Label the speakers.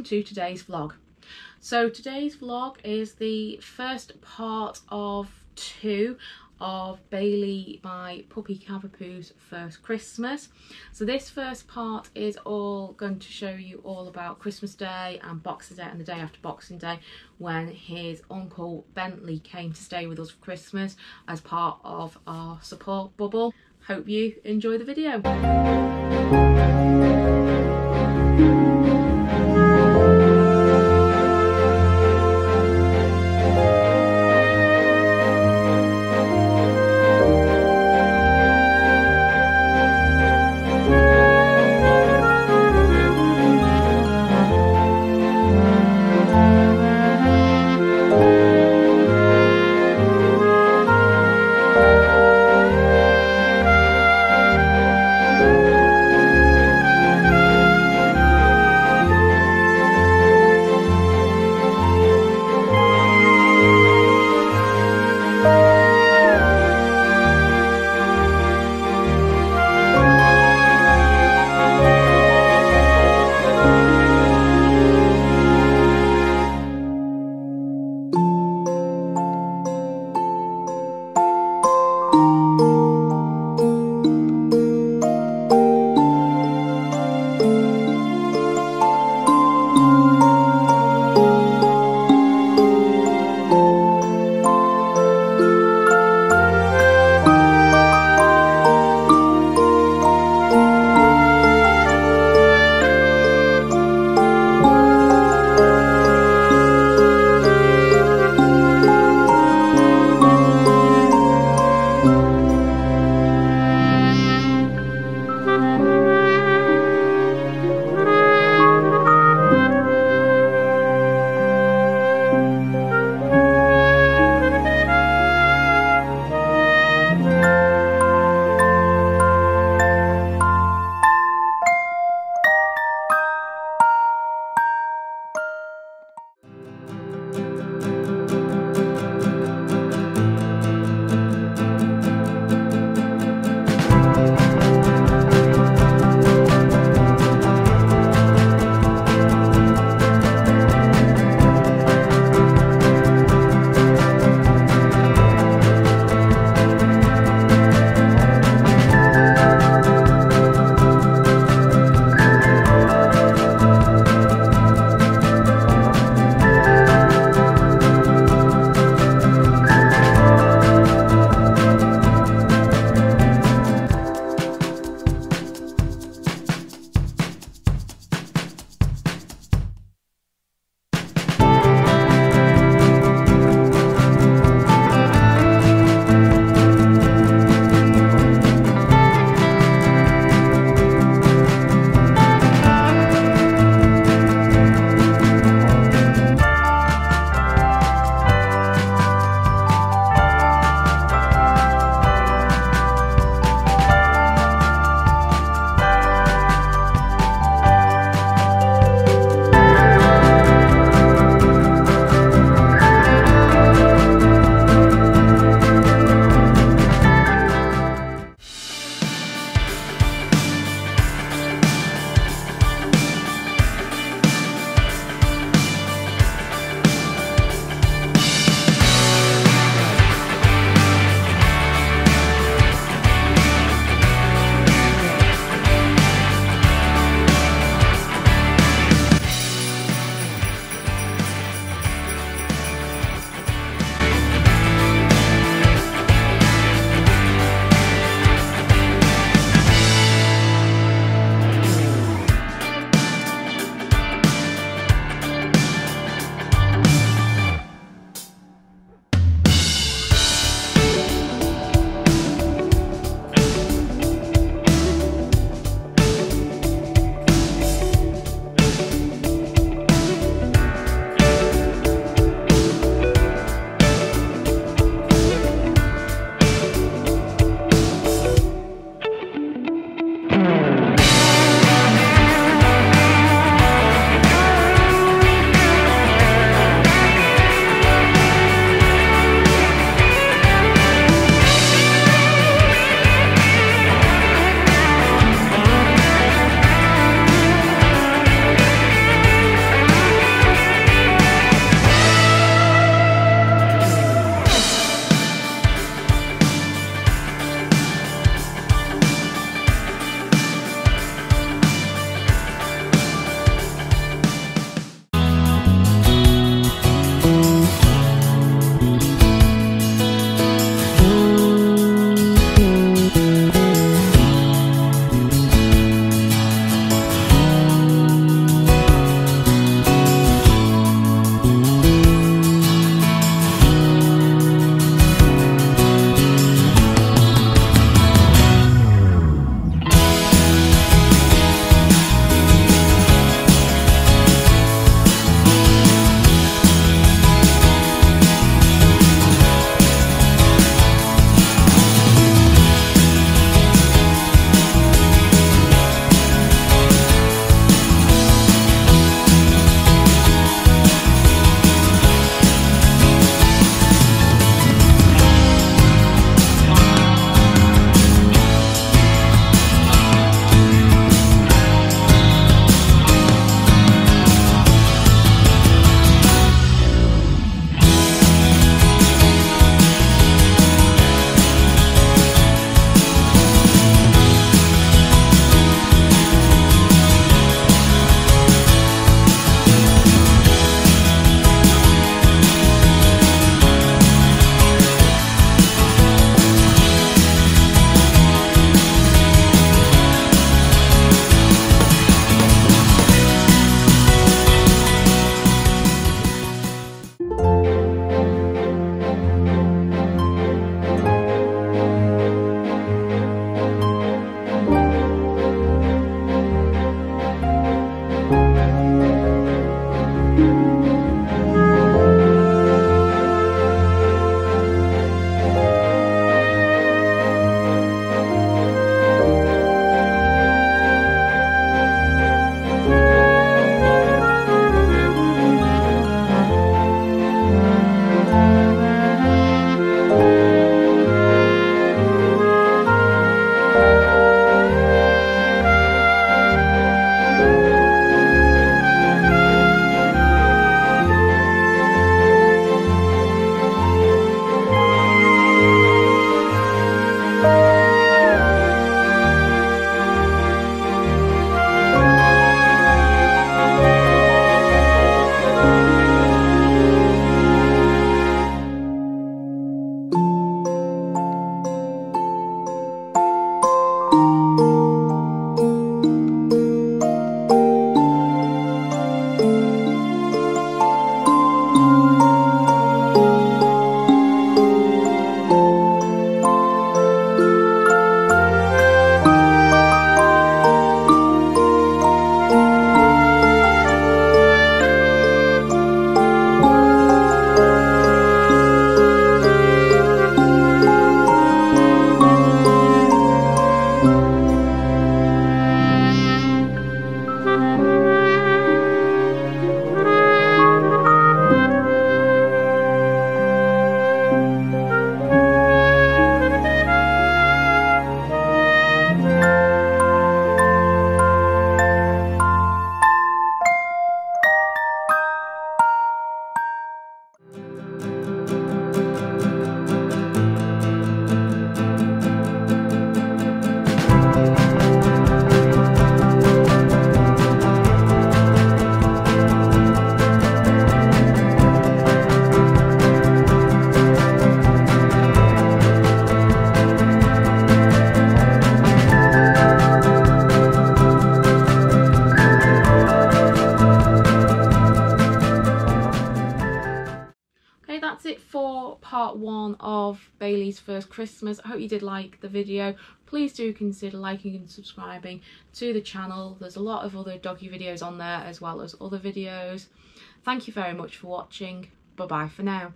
Speaker 1: welcome to today's vlog. So today's vlog is the first part of two of Bailey, my puppy Cavapoo's first Christmas. So this first part is all going to show you all about Christmas Day and Boxing Day and the day after Boxing Day when his uncle Bentley came to stay with us for Christmas as part of our support bubble. Hope you enjoy the video. First Christmas. I hope you did like the video. Please do consider liking and subscribing to the channel. There's a lot of other doggy videos on there as well as other videos. Thank you very much for watching. Bye bye for now.